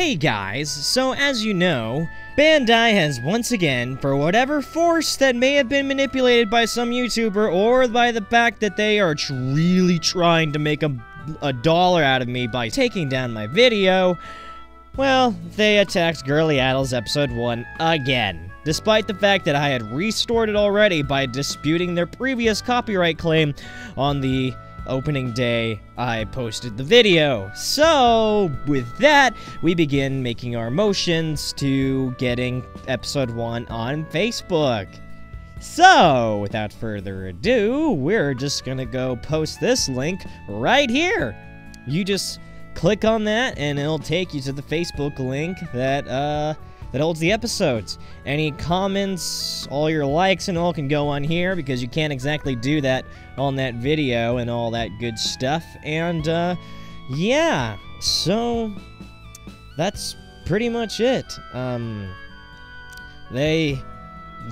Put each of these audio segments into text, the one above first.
Hey guys, so as you know, Bandai has once again, for whatever force that may have been manipulated by some YouTuber or by the fact that they are tr really trying to make a, a dollar out of me by taking down my video, well, they attacked Girly Idols Episode 1 again, despite the fact that I had restored it already by disputing their previous copyright claim on the opening day I posted the video. So, with that, we begin making our motions to getting episode 1 on Facebook. So, without further ado, we're just gonna go post this link right here. You just click on that and it'll take you to the Facebook link that, uh, that holds the episodes. Any comments, all your likes and all can go on here because you can't exactly do that on that video and all that good stuff. And, uh, yeah, so that's pretty much it. Um, they,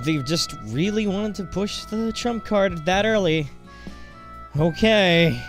they just really wanted to push the trump card that early. Okay.